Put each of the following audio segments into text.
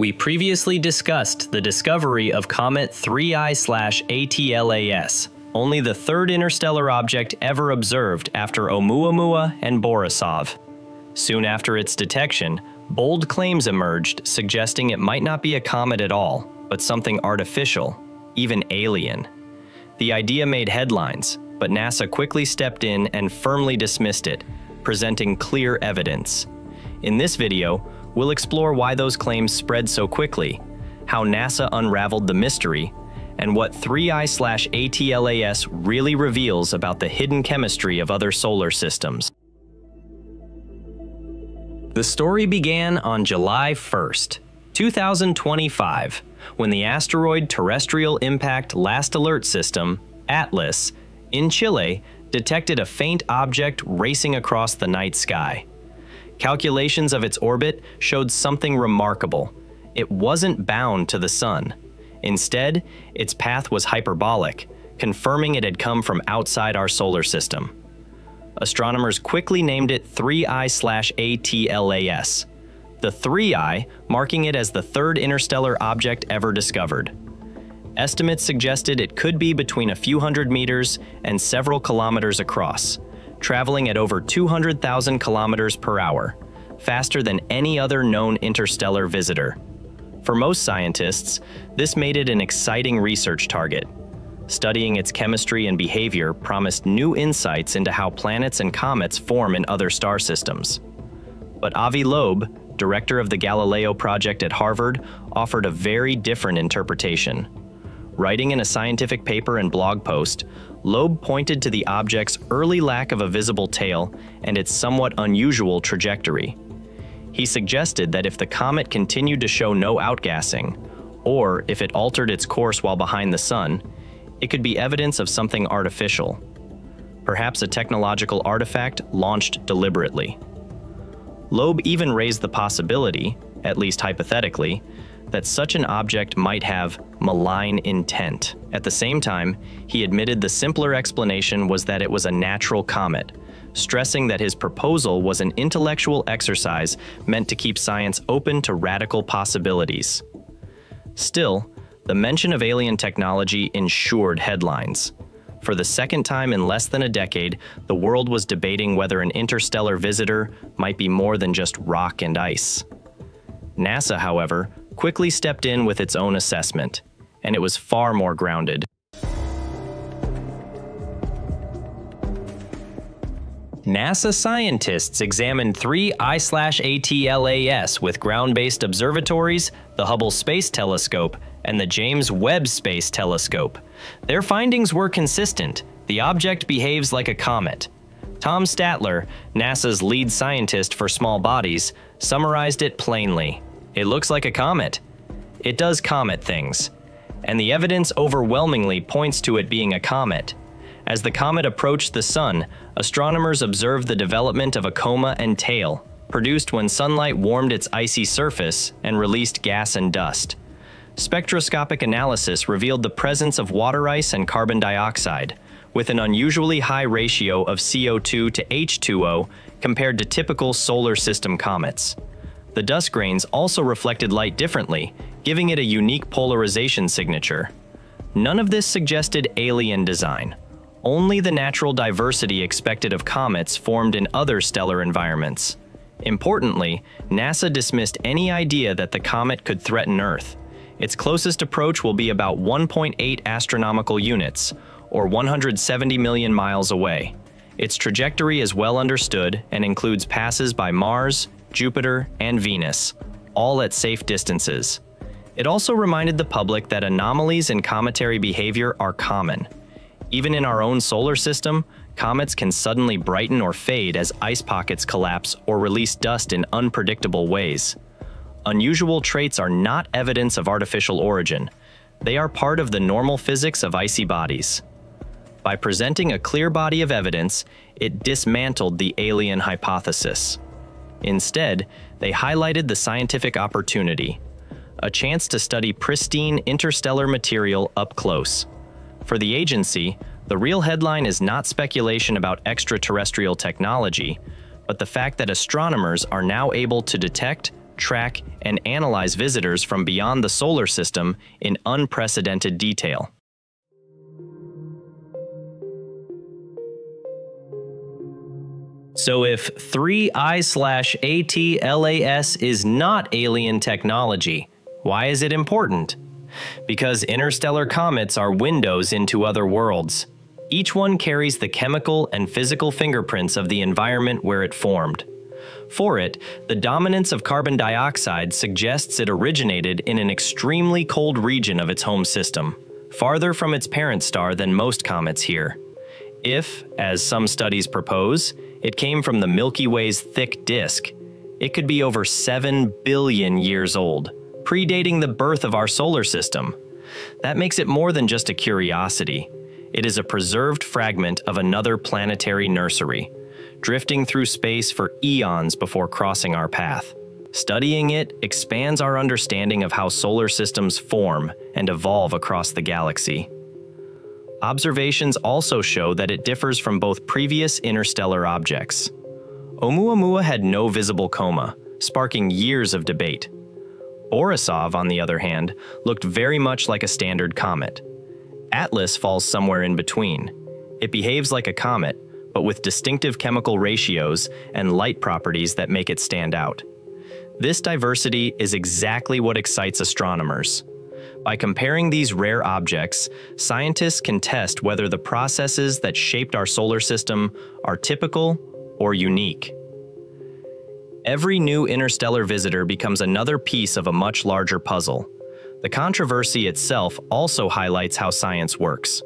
We previously discussed the discovery of Comet 3I/ATLAS, only the third interstellar object ever observed after Oumuamua and Borisov. Soon after its detection, bold claims emerged suggesting it might not be a comet at all, but something artificial, even alien. The idea made headlines, but NASA quickly stepped in and firmly dismissed it, presenting clear evidence. In this video, we'll explore why those claims spread so quickly, how NASA unraveled the mystery, and what 3I/ATLAS really reveals about the hidden chemistry of other solar systems. The story began on July 1st, 2025, when the asteroid terrestrial impact last alert system, ATLAS, in Chile, detected a faint object racing across the night sky. Calculations of its orbit showed something remarkable. It wasn't bound to the sun. Instead, its path was hyperbolic, confirming it had come from outside our solar system. Astronomers quickly named it 3I/ATLAS, the 3I marking it as the third interstellar object ever discovered. Estimates suggested it could be between a few hundred meters and several kilometers across, traveling at over 200,000 kilometers per hour, faster than any other known interstellar visitor. For most scientists, this made it an exciting research target. Studying its chemistry and behavior promised new insights into how planets and comets form in other star systems. But Avi Loeb, director of the Galileo project at Harvard, offered a very different interpretation. Writing in a scientific paper and blog post, Loeb pointed to the object's early lack of a visible tail and its somewhat unusual trajectory. He suggested that if the comet continued to show no outgassing, or if it altered its course while behind the sun, it could be evidence of something artificial. Perhaps a technological artifact launched deliberately. Loeb even raised the possibility, at least hypothetically, that such an object might have malign intent. At the same time, he admitted the simpler explanation was that it was a natural comet, stressing that his proposal was an intellectual exercise meant to keep science open to radical possibilities. Still, the mention of alien technology ensured headlines. For the second time in less than a decade, the world was debating whether an interstellar visitor might be more than just rock and ice. NASA, however, quickly stepped in with its own assessment, and it was far more grounded. NASA scientists examined three I/ATLAS with ground-based observatories, the Hubble Space Telescope, and the James Webb Space Telescope. Their findings were consistent. The object behaves like a comet. Tom Statler, NASA's lead scientist for small bodies, summarized it plainly. It looks like a comet. It does comet things. And the evidence overwhelmingly points to it being a comet. As the comet approached the sun, astronomers observed the development of a coma and tail, produced when sunlight warmed its icy surface and released gas and dust. Spectroscopic analysis revealed the presence of water ice and carbon dioxide, with an unusually high ratio of CO2 to H2O compared to typical solar system comets. The dust grains also reflected light differently, giving it a unique polarization signature. None of this suggested alien design. Only the natural diversity expected of comets formed in other stellar environments. Importantly, NASA dismissed any idea that the comet could threaten Earth. Its closest approach will be about 1.8 astronomical units, or 170 million miles away. Its trajectory is well understood and includes passes by Mars, Jupiter, and Venus, all at safe distances. It also reminded the public that anomalies in cometary behavior are common. Even in our own solar system, comets can suddenly brighten or fade as ice pockets collapse or release dust in unpredictable ways. Unusual traits are not evidence of artificial origin. They are part of the normal physics of icy bodies. By presenting a clear body of evidence, it dismantled the alien hypothesis. Instead, they highlighted the scientific opportunity, a chance to study pristine interstellar material up close. For the agency, the real headline is not speculation about extraterrestrial technology, but the fact that astronomers are now able to detect, track, and analyze visitors from beyond the solar system in unprecedented detail. So if 3I slash ATLAS is not alien technology, why is it important? Because interstellar comets are windows into other worlds. Each one carries the chemical and physical fingerprints of the environment where it formed. For it, the dominance of carbon dioxide suggests it originated in an extremely cold region of its home system, farther from its parent star than most comets here. If, as some studies propose, it came from the Milky Way's thick disk, it could be over 7 billion years old, predating the birth of our solar system. That makes it more than just a curiosity. It is a preserved fragment of another planetary nursery, drifting through space for eons before crossing our path. Studying it expands our understanding of how solar systems form and evolve across the galaxy. Observations also show that it differs from both previous interstellar objects. Oumuamua had no visible coma, sparking years of debate. Borisov, on the other hand, looked very much like a standard comet. Atlas falls somewhere in between. It behaves like a comet, but with distinctive chemical ratios and light properties that make it stand out. This diversity is exactly what excites astronomers. By comparing these rare objects, scientists can test whether the processes that shaped our solar system are typical or unique. Every new interstellar visitor becomes another piece of a much larger puzzle. The controversy itself also highlights how science works.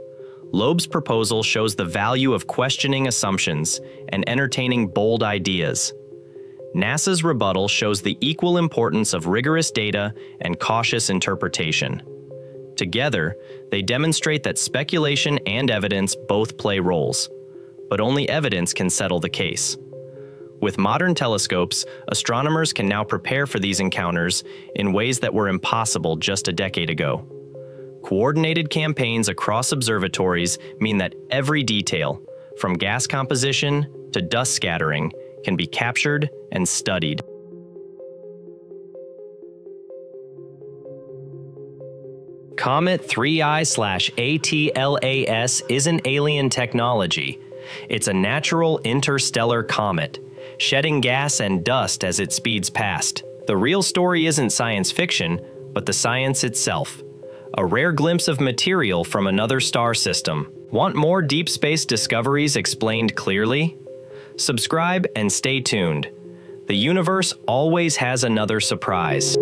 Loeb's proposal shows the value of questioning assumptions and entertaining bold ideas. NASA's rebuttal shows the equal importance of rigorous data and cautious interpretation. Together, they demonstrate that speculation and evidence both play roles, but only evidence can settle the case. With modern telescopes, astronomers can now prepare for these encounters in ways that were impossible just a decade ago. Coordinated campaigns across observatories mean that every detail, from gas composition to dust scattering, can be captured and studied. Comet 3I slash ATLAS isn't alien technology. It's a natural interstellar comet, shedding gas and dust as it speeds past. The real story isn't science fiction, but the science itself. A rare glimpse of material from another star system. Want more deep space discoveries explained clearly? Subscribe and stay tuned. The universe always has another surprise.